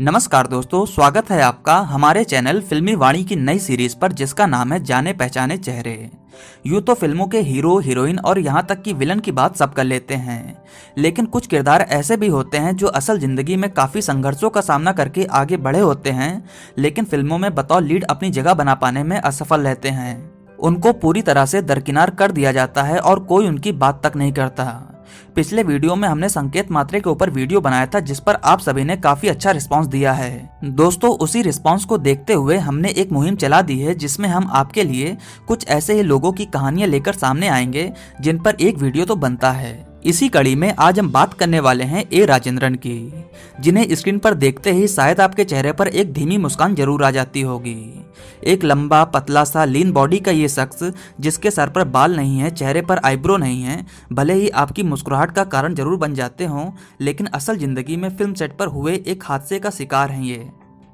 नमस्कार दोस्तों, स्वागत है आपका हमारे चैनल फिल्मी वाणी की नई सीरीज़ पर, जिसका नाम है जाने पहचाने चेहरे। यूँ तो फ़िल्मों के हीरो, हीरोइन और यहाँ तक कि विलन की बात सब कर लेते हैं। लेकिन कुछ किरदार ऐसे भी होते हैं जो असल ज़िंदगी में काफ़ी संघर्षों का सामना करके आगे बढ़े होते हैं, लेकिन फ़िल्मों में बतौर लीड अपनी जगह बना पाने में असफल रहते हैं। उनको पूरी तरह से दरकिनार कर दिया जाता है और कोई उनकी बात तक नहीं करता। पिछले वीडियो में हमने संकेत मात्रे के ऊपर वीडियो बनाया था, जिस पर आप सभी ने काफ़ी अच्छा रिस्पांस दिया है। दोस्तों, उसी रिस्पांस को देखते हुए हमने एक मुहिम चला दी है, जिसमें हम आपके लिए कुछ ऐसे ही लोगों की कहानियाँ लेकर सामने आएँगे, जिन पर एक वीडियो तो बनता है। इसी कड़ी में आज हम बात करने वाले हैं ए राजेंद्रन की, जिन्हें स्क्रीन पर देखते ही शायद आपके चेहरे पर एक धीमी मुस्कान ज़रूर आ जाती होगी। एक लंबा, पतला सा, लीन बॉडी का ये शख्स, जिसके सर पर बाल नहीं है, चेहरे पर आईब्रो नहीं है, भले ही आपकी मुस्कुराहट का कारण ज़रूर बन जाते हों, लेकिन असल ज़िंदगी में फ़िल्म सेट पर हुए एक हादसे का शिकार हैं ये।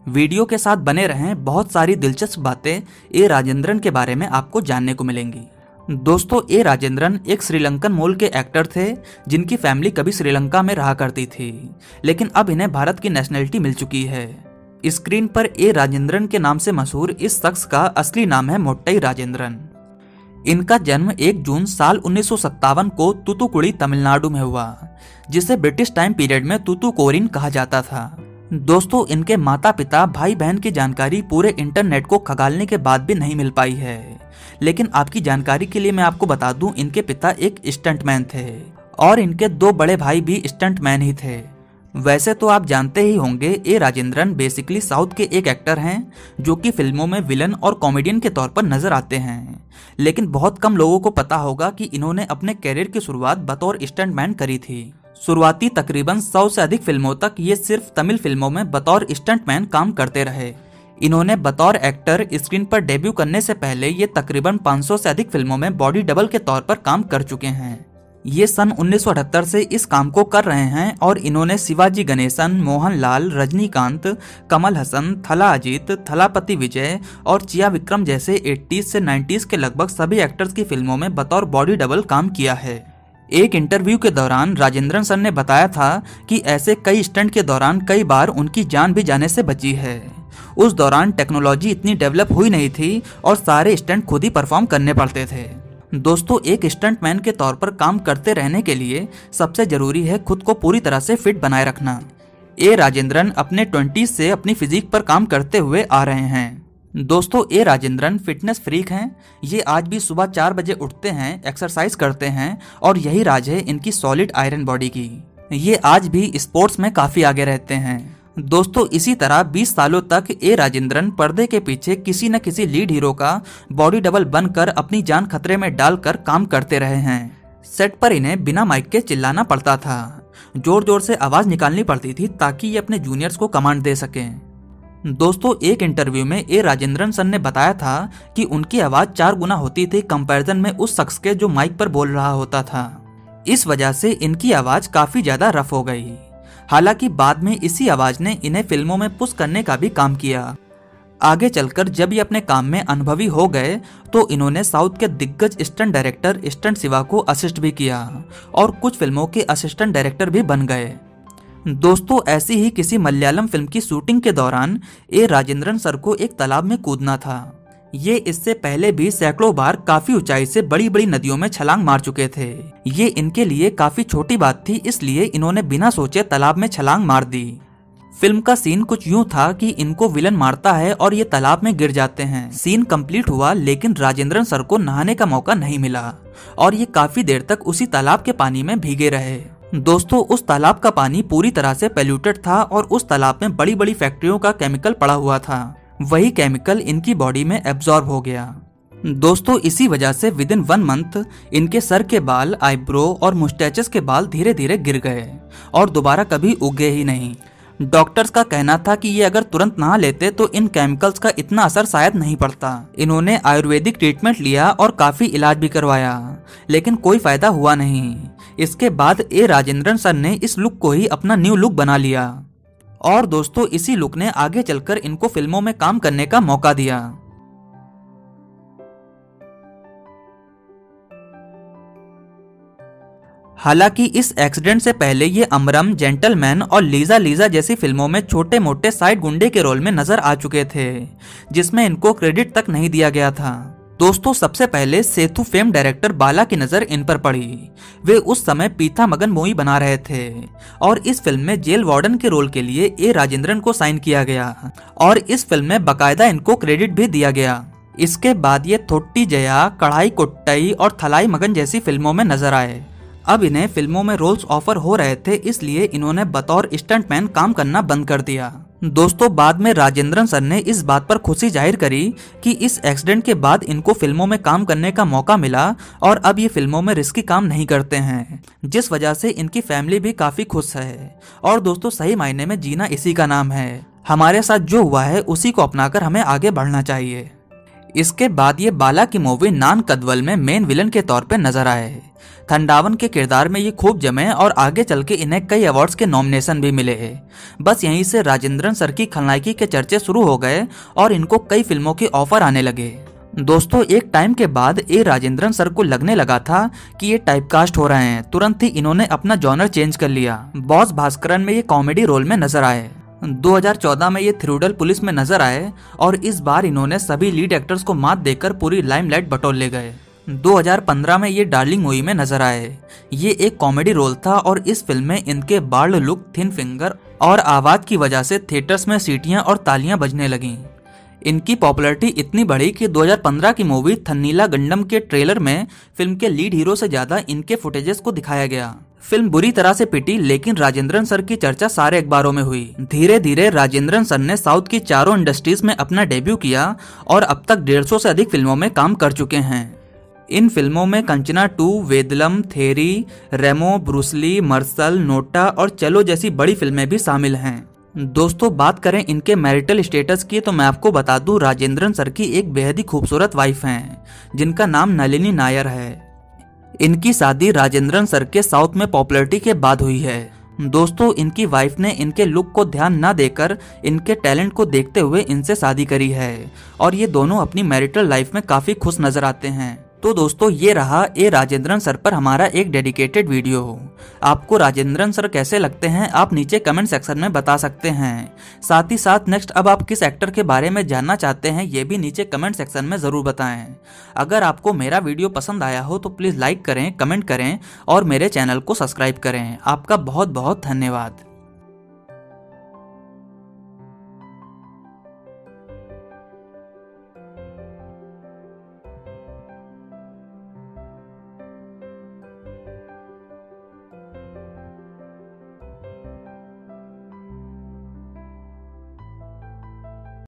वीडियो के साथ बने रहें बहुत सारी दिलचस्प बातें ए राजेंद्रन के बारे में आपको जानने को मिलेंगी। दोस्तों, ए राजेंद्रन एक श्रीलंकन मूल के एक्टर थे, जिनकी फैमिली कभी श्रीलंका में रहा करती थी, लेकिन अब इन्हें भारत की नेशनलिटी मिल चुकी है। स्क्रीन पर ए राजेंद्रन के नाम से मशहूर इस शख्स का असली नाम है मोट्टई राजेंद्रन। इनका जन्म 1 जून साल उन्नीस सौ सत्तावन को तुतुकुड़ी तमिलनाडु में हुआ, जिसे ब्रिटिश टाइम पीरियड में तुतुकोरिन कहा जाता था। दोस्तों, इनके माता पिता भाई बहन की जानकारी पूरे इंटरनेट को खगालने के बाद भी नहीं मिल पाई है। लेकिन आपकी जानकारी के लिए मैं आपको बता दूँ, इनके पिता एक स्टंटमैन थे, और इनके दो बड़े भाई भी स्टंटमैन ही थे। वैसे तो आप जानते ही होंगे, ए राजेंद्रन बेसिकली साउथ के एक एक्टर हैं, जो कि फ़िल्मों में विलन और कॉमेडियन के तौर पर नज़र आते हैं। लेकिन बहुत कम लोगों को पता होगा कि इन्होंने अपने कैरियर की शुरुआत बतौर स्टंटमैन करी थी। शुरुआती तकरीबन सौ से अधिक फ़िल्मों तक ये सिर्फ़ तमिल फ़िल्मों में बतौर स्टंटमैन काम करते रहे। इन्होंने बतौर एक्टर स्क्रीन पर डेब्यू करने से पहले ये तकरीबन 500 से अधिक फ़िल्मों में बॉडी डबल के तौर पर काम कर चुके हैं। ये सन 1978 से इस काम को कर रहे हैं और इन्होंने शिवाजी गणेशन, मोहनलाल, रजनीकांत, कमल हसन, थला अजीत, थलापति विजय और चिया विक्रम जैसे 80s से 90s के लगभग सभी एक्टर्स की फ़िल्मों में बतौर बॉडी डबल काम किया है। एक इंटरव्यू के दौरान राजेंद्रन सर ने बताया था कि ऐसे कई स्टंट के दौरान कई बार उनकी जान भी जाने से बची है। उस दौरान टेक्नोलॉजी इतनी डेवलप हुई नहीं थी और सारे स्टंट खुद ही परफॉर्म करने पड़ते थे। दोस्तों, एक स्टंटमैन के तौर पर काम करते रहने के लिए सबसे ज़रूरी है खुद को पूरी तरह से फिट बनाए रखना। ए राजेंद्रन अपने ट्वेंटी से अपनी फिजिक पर काम करते हुए आ रहे हैं। दोस्तों, ए राजेंद्रन फिटनेस फ्रीक हैं। ये आज भी सुबह चार बजे उठते हैं, एक्सरसाइज करते हैं और यही राज है इनकी सॉलिड आयरन बॉडी की। ये आज भी स्पोर्ट्स में काफ़ी आगे रहते हैं। दोस्तों, इसी तरह 20 सालों तक ए राजेंद्रन पर्दे के पीछे किसी न किसी लीड हीरो का बॉडी डबल बनकर अपनी जान खतरे में डालकर काम करते रहे हैं। सेट पर इन्हें बिना माइक के चिल्लाना पड़ता था। ज़ोर ज़ोर से आवाज़ निकालनी पड़ती थी ताकि ये अपने जूनियर्स को कमांड दे सकें। दोस्तों, एक इंटरव्यू में ए राजेंद्रन सर ने बताया था कि उनकी आवाज़ चार गुना होती थी कंपैरिजन में उस शख्स के जो माइक पर बोल रहा होता था। इस वजह से इनकी आवाज़ काफ़ी ज़्यादा रफ हो गई। हालाँकि बाद में इसी आवाज़ ने इन्हें फ़िल्मों में पुश करने का भी काम किया। आगे चलकर जब ये अपने काम में अनुभवी हो गए तो इन्होंने साउथ के दिग्गज स्टंट डायरेक्टर स्टंट शिवा को असिस्ट भी किया और कुछ फ़िल्मों के असिस्टेंट डायरेक्टर भी बन गए। दोस्तों, ऐसी ही किसी मलयालम फ़िल्म की शूटिंग के दौरान ए राजेंद्रन सर को एक तालाब में कूदना था। ये इससे पहले भी सैकड़ों बार काफ़ी ऊंचाई से बड़ी बड़ी नदियों में छलांग मार चुके थे। ये इनके लिए काफ़ी छोटी बात थी, इसलिए इन्होंने बिना सोचे तालाब में छलांग मार दी। फ़िल्म का सीन कुछ यूँ था कि इनको विलन मारता है और ये तालाब में गिर जाते हैं। सीन कंप्लीट हुआ, लेकिन राजेंद्रन सर को नहाने का मौका नहीं मिला और ये काफ़ी देर तक उसी तालाब के पानी में भीगे रहे। दोस्तों, उस तालाब का पानी पूरी तरह से पेल्यूटेड था और उस तालाब में बड़ी बड़ी फैक्ट्रियों का केमिकल पड़ा हुआ था। वही केमिकल इनकी बॉडी में एब्जॉर्ब हो गया। दोस्तों, इसी वजह से विद इन वन मंथ इनके सर के बाल आईब्रो और मुस्टैचेस के बाल धीरे धीरे गिर गए और दोबारा कभी उगे ही नहीं। डॉक्टर्स का कहना था कि ये अगर तुरंत नहा लेते तो इन केमिकल्स का इतना असर शायद नहीं पड़ता। इन्होंने आयुर्वेदिक ट्रीटमेंट लिया और काफ़ी इलाज भी करवाया, लेकिन कोई फ़ायदा हुआ नहीं। इसके बाद ए राजेंद्रन सर ने इस लुक को ही अपना न्यू लुक बना लिया। और दोस्तों, इसी लुक ने आगे चलकर इनको फ़िल्मों में काम करने का मौका दिया। हालाँकि इस एक्सीडेंट से पहले ये अमरम, जेंटलमैन और लीजा लीजा जैसी फ़िल्मों में छोटे मोटे साइड गुंडे के रोल में नज़र आ चुके थे, जिसमें इनको क्रेडिट तक नहीं दिया गया था। दोस्तों, सबसे पहले सेतु फेम डायरेक्टर बाला की नज़र इन पर पड़ी। वे उस समय पीथा मगन मूवी बना रहे थे और इस फ़िल्म में जेल वार्डन के रोल के लिए ए राजेंद्रन को साइन किया गया और इस फ़िल्म में बकायदा इनको क्रेडिट भी दिया गया। इसके बाद ये थोट्टी जया, कढ़ाई कुट्टई और थलाई मगन जैसी फ़िल्मों में नज़र आए। अब इन्हें फ़िल्मों में रोल्स ऑफ़र हो रहे थे, इसलिए इन्होंने बतौर स्टंटमैन काम करना बंद कर दिया। दोस्तों, बाद में राजेंद्रन सर ने इस बात पर खुशी ज़ाहिर करी कि इस एक्सीडेंट के बाद इनको फ़िल्मों में काम करने का मौका मिला और अब ये फ़िल्मों में रिस्की काम नहीं करते हैं, जिस वजह से इनकी फैमिली भी काफ़ी खुश है। और दोस्तों, सही मायने में जीना इसी का नाम है। हमारे साथ जो हुआ है, उसी को अपनाकर हमें आगे बढ़ना चाहिए। इसके बाद ये बाला की मूवी नान कदवल में मेन विलन के तौर पर नज़र आए थंडावन के किरदार में ये खूब जमे और आगे चल के इन्हें कई अवार्ड्स के नॉमिनेशन भी मिले हैं। बस यहीं से राजेंद्रन सर की खलनायकी के चर्चे शुरू हो गए और इनको कई फ़िल्मों के ऑफ़र आने लगे। दोस्तों, एक टाइम के बाद ए राजेंद्रन सर को लगने लगा था कि ये टाइपकास्ट हो रहे हैं। तुरंत ही इन्होंने अपना जॉनर चेंज कर लिया। बॉस भास्करन में ये कॉमेडी रोल में नज़र आए। 2014 में ये थ्रूडल पुलिस में नज़र आए और इस बार इन्होंने सभी लीड एक्टर्स को मात देकर पूरी लाइमलाइट बटोर ले गए। 2015 में ये डार्लिंग मूवी में नज़र आए। ये एक कॉमेडी रोल था और इस फ़िल्म में इनके बाल्ड लुक, थिन फिंगर और आवाज़ की वजह से थिएटर्स में सीटियाँ और तालियाँ बजने लगी। इनकी पॉपुलैरिटी इतनी बढ़ी कि 2015 की मूवी थन्नीला गंडम के ट्रेलर में फ़िल्म के लीड हीरो से ज़्यादा इनके फुटेजेस को दिखाया गया। फ़िल्म बुरी तरह से पिटी, लेकिन राजेंद्रन सर की चर्चा सारे अखबारों में हुई। धीरे धीरे राजेंद्रन सर ने साउथ की चारों इंडस्ट्रीज़ में अपना डेब्यू किया और अब तक डेढ़ से अधिक फ़िल्मों में काम कर चुके हैं। इन फ़िल्मों में Kanchana two, Vedalam, Theri, Remo, Bruce Lee, Mersal, NOTA और चलो जैसी बड़ी फ़िल्में भी शामिल हैं। दोस्तों, बात करें इनके मैरिटल स्टेटस की तो मैं आपको बता दूँ, राजेंद्रन सर की एक बेहद ही खूबसूरत वाइफ हैं, जिनका नाम नलिनी नायर है। इनकी शादी राजेंद्रन सर के साउथ में पॉपुलरिटी के बाद हुई है। दोस्तों, इनकी वाइफ ने इनके लुक को ध्यान न देकर, इनके टैलेंट को देखते हुए इनसे शादी करी है, और ये दोनों अपनी मैरिटल लाइफ में काफ़ी खुश नज़र आते हैं। तो दोस्तों, ये रहा ए राजेंद्रन सर पर हमारा एक डेडिकेटेड वीडियो आपको राजेंद्रन सर कैसे लगते हैं, आप नीचे कमेंट सेक्शन में बता सकते हैं। साथ ही साथ नेक्स्ट अब आप किस एक्टर के बारे में जानना चाहते हैं, ये भी नीचे कमेंट सेक्शन में ज़रूर बताएँ। अगर आपको मेरा वीडियो पसंद आया हो तो प्लीज़ लाइक करें कमेंट करें और मेरे चैनल को सब्सक्राइब करें। आपका बहुत बहुत धन्यवाद।